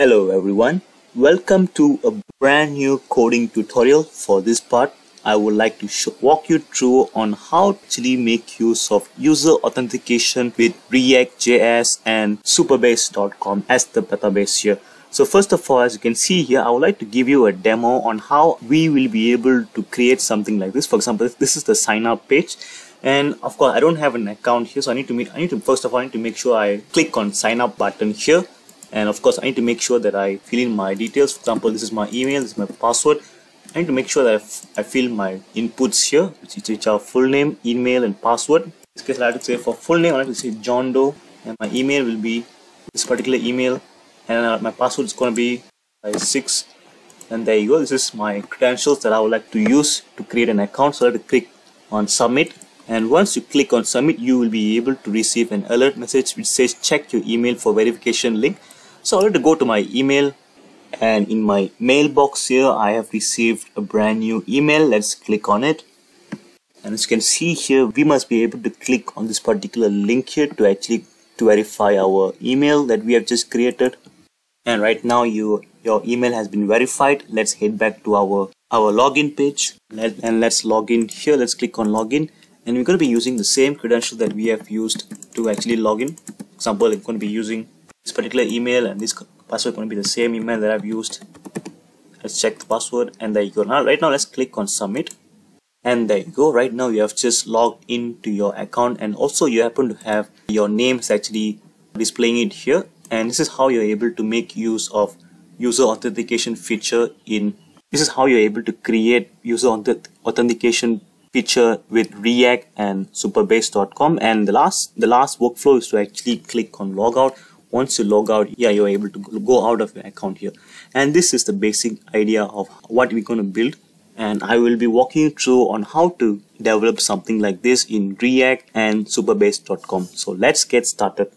Hello everyone, welcome to a brand new coding tutorial. For this part, I would like to walk you through on how to actually make use of user authentication with React.js and Supabase.com as the database here. So first of all, as you can see here, I would like to give you a demo on how we will be able to create something like this. For example, this is the sign up page. And of course, I don't have an account here. So I need to I need to, first of all, I need to make sure I click on sign up button here. And of course, I need to make sure that I fill in my details. For example, this is my email, this is my password. I need to make sure that I, fill my inputs here, which, which are full name, email, and password. In this case, I have to say for full name, I have to say John Doe, and my email will be this particular email and my password is going to be 6 and there you go this is my credentials that I would like to use to create an account so I have to click on submit and once you click on submit you will be able to receive an alert message which says check your email for verification link so I have to go to my email and in my mailbox here I have received a brand new email. Let's click on it. And as you can see here we must be able to click on this particular link here to actually to verify our email that we have just created. And right now you your email has been verified. Let's head back to our our login page. Let, and let's log in here. Let's click on login. And we're going to be using the same credential that we have used to actually log in. For example I'm going to be using this particular email and this password going to be the same email that I've used. Let's check the password and there you go. Now right now let's click on submit. And there you go. Right now you have just logged into your account and also you happen to have your name is actually displaying it here. And this is how you're able to make use of user authentication feature in this is how you're able to create user authentication feature with React and Supabase.com and the last the last workflow is to actually click on logout once you log out yeah you're able to go out of your account here. And this is the basic idea of what we're going to build. And I will be walking you through on how to develop something like this in React and Supabase.com so let's get started